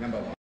number one.